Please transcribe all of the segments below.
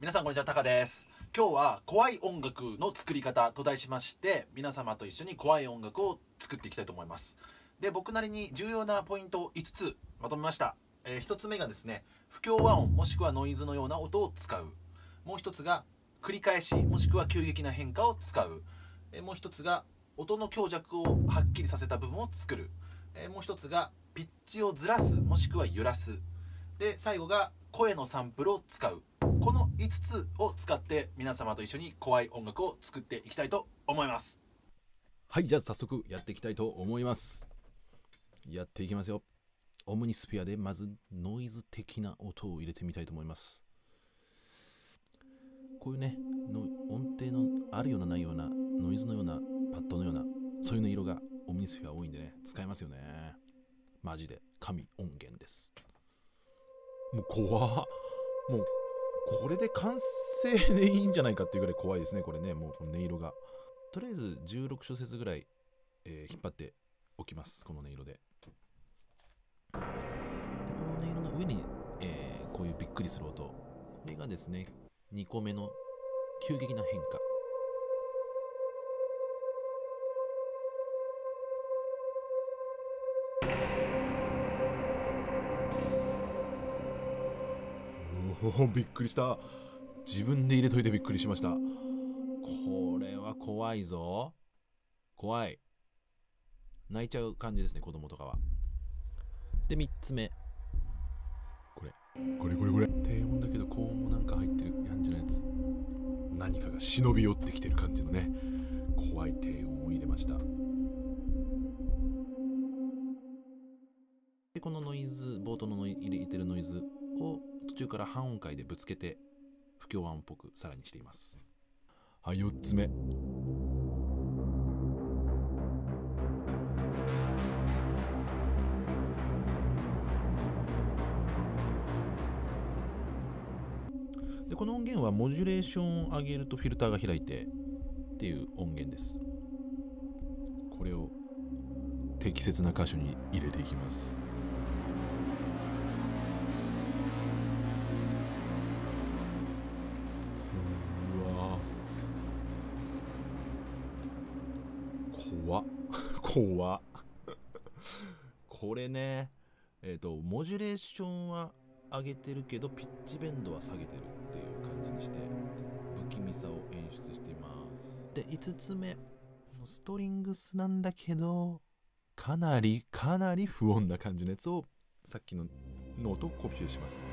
皆さんこんにちはタカです。今日は怖い音楽の作り方と題しまして皆様と一緒に怖い音楽を作っていきたいと思います。で僕なりに重要なポイントを5つまとめました、えー、1つ目がですね不協和音もしくはノイズのような音を使う。もう1つが繰り返しもしくは急激な変化を使う、えー、もう1つが音の強弱をはっきりさせた部分を作る、えー、もう1つがピッチをずらすもしくは揺らす。で最後が声のサンプルを使う。この5つを使って皆様と一緒に怖い音楽を作っていきたいと思います。はいじゃあ早速やっていきたいと思います。やっていきますよ。オムニスフィアでまずノイズ的な音を入れてみたいと思います。こういうねの音程のあるようなないようなノイズのようなパッドのようなそういうの色がオムニスフィア多いんでね使えますよね。マジで。神音源です。もう怖もうこれで完成でいいんじゃないかっていうぐらい怖いですねこれね。もうこの音色が。とりあえず16小節ぐらい、えー、引っ張っておきますこの音色で。でこの音色の上に、えー、こういうびっくりする音。これがですね2個目の急激な変化。おびっくりした。自分で入れといてびっくりしました。これは怖いぞ。怖い。泣いちゃう感じですね子供とかは。で3つ目。これ。これこれこれ。低音だけど高音もなんか入ってるやんじゃなやつ。何かが忍び寄ってきてる感じのね。怖い低音を入れました。でこのノイズ冒頭の入れてるノイズを途中から半音階でぶつけて不協和音っぽくさらにしています。はい4つ目。でこの音源はモジュレーションを上げるとフィルターが開いてっていう音源です。これを適切な箇所に入れていきます怖 怖これねえっ、ー、とモジュレーションは上げてるけどピッチベンドは下げてるっていう感じにして不気味さを演出しています。で5つ目ストリングスなんだけどかなりかなり不穏な感じのやつをさっきのノートをコピーします。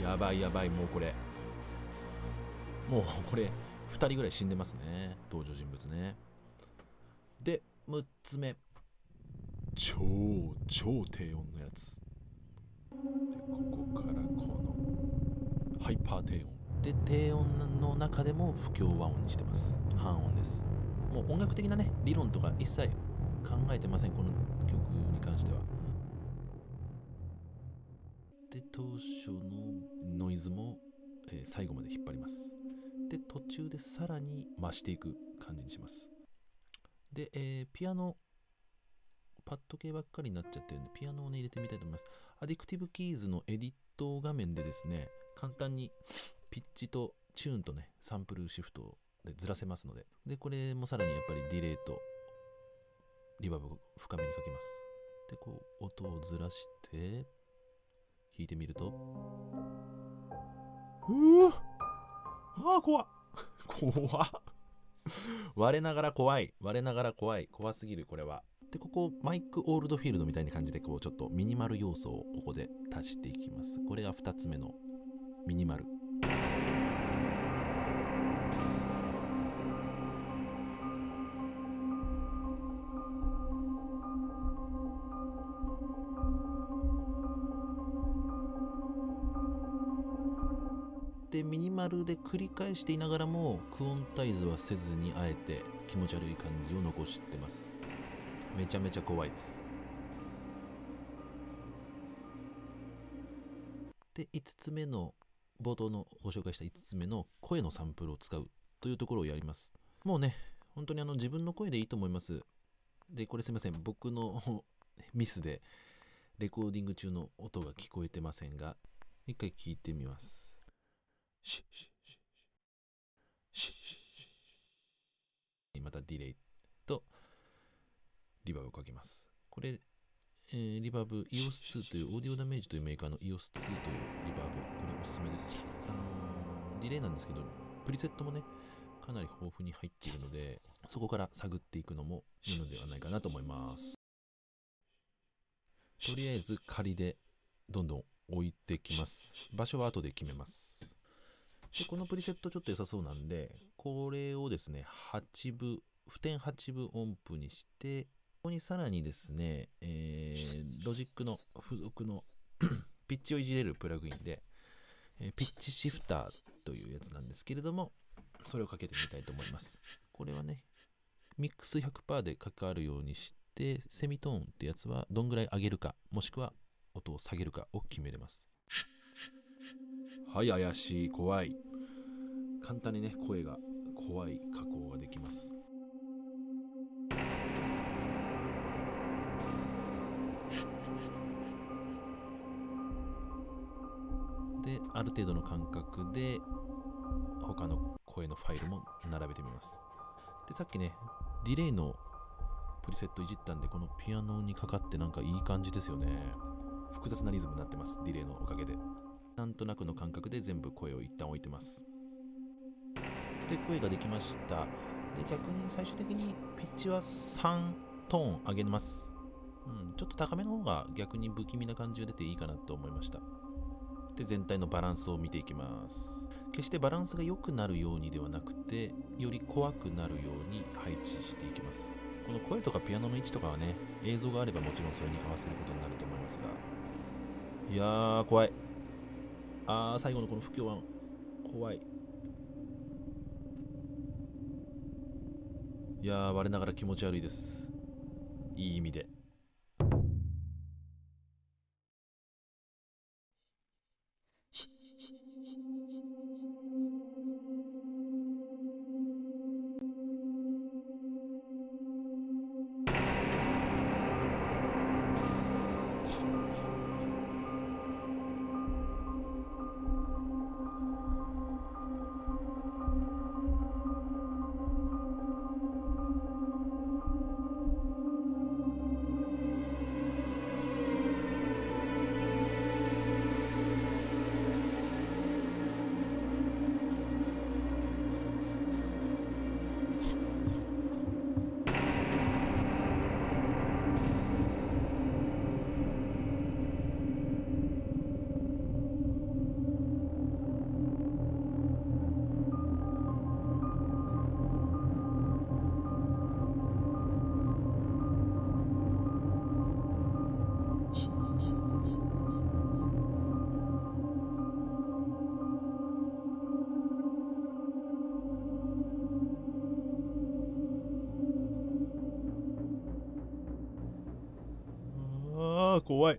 やばいやばいもうこれ。もうこれ2人ぐらい死んでますね。登場人物ね。で6つ目。超超低音のやつ。でここからこのハイパー低音。で低音の中でも不協和音にしてます。半音です。もう音楽的なね理論とか一切考えてません。この曲に関しては。で当初のノイズも、えー、最後まで引っ張ります。で途中でさらに増していく感じにします。で、えー、ピアノパッド系ばっかりになっちゃってるんでピアノをね入れてみたいと思います。 Addictive Keys のエディット画面でですね簡単にピッチとチューンとねサンプルシフトでずらせますので。でこれもさらにやっぱりディレイとリバーブを深めにかけます。でこう音をずらして弾いてみると。うわああ、怖っ。怖っ。我ながら怖い。我ながら怖い。怖すぎる、これは。で、ここ、マイク・オールドフィールドみたいな感じで、こう、ちょっとミニマル要素をここで足していきます。これが2つ目のミニマル。ってミニマルで繰り返していながらもクオンタイズはせずにあえて気持ち悪い感じを残してます。めちゃめちゃ怖いです。で5つ目の冒頭のご紹介した5つ目の声のサンプルを使うというところをやります。もうね本当にあの自分の声でいいと思います。でこれすいません。僕の ミスでレコーディング中の音が聞こえてませんが一回聞いてみます。またディレイとリバーブをかけますこれ、えーリバーブ EOS2 というオーディオダメージというメーカーの EOS2 というリバーブこれおすすめですあのーディレイなんですけどプリセットもねかなり豊富に入っているのでそこから探っていくのもいいのではないかなと思いますとりあえず仮でどんどん置いてきます場所は後で決めますでこのプリセットちょっと良さそうなんでこれをですね8分普天8分音符にしてここにさらにですね、えーロジックの付属の ピッチをいじれるプラグインで、えーピッチシフターというやつなんですけれどもそれをかけてみたいと思います。これはねミックス100%でかかるようにしてセミトーンってやつはどんぐらい上げるかもしくは音を下げるかを決めれます。はい怪しい怖い。簡単にね声が怖い加工ができます。である程度の間隔で他の声のファイルも並べてみます。でさっきねディレイのプリセットいじったんでこのピアノにかかってなんかいい感じですよね。複雑なリズムになってますディレイのおかげで。なんとなくの感覚で全部声を一旦置いてます。で声ができました。で逆に最終的にピッチは3トーン上げます。うん、ちょっと高めの方が逆に不気味な感じが出ていいかなと思いました。で全体のバランスを見ていきます。決してバランスが良くなるようにではなくてより怖くなるように配置していきます。この声とかピアノの位置とかはね映像があればもちろんそれに合わせることになると思いますが。いやー怖い。あー最後のこの不協和音怖い。いやー我ながら気持ち悪いです。いい意味で。あ怖い。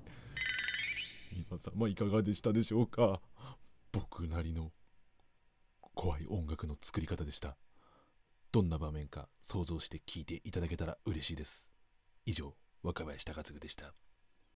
皆様いかがでしたでしょうか？僕なりの怖い音楽の作り方でした。どんな場面か想像して聞いていただけたら嬉しいです。以上若林隆嗣でした。